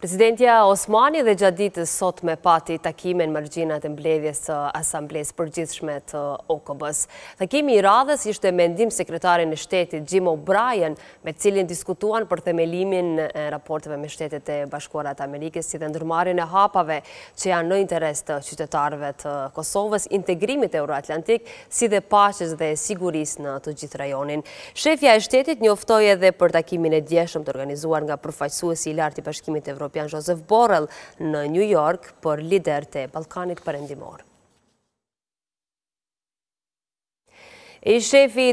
Presidentja Osmani dhe gjatë ditës së sotme pati takime në margjinat e mbledhjes së Asamblesë së Përgjithshme të OKB-së. Takimi i radhës ishte me ndihmëssekretarin e shtetit Jim O'Brien, me të cilin diskutuan për themelimin e raporteve me Shtetet e Bashkuara të Amerikës si dhe ndërmarrjen e hapave që janë në interes të qytetarëve të Kosovës, integrimit euroatlantik si dhe paqes dhe sigurisë në të gjithë rajonin. Shefja e shtetit njoftoi edhe për takimin e djeshëm të organizuar nga përfaqësuesi i lartë i Bashkimit Evropian Josep Borrell në New York për liderët e Ballkanit Perëndimor. E shefi i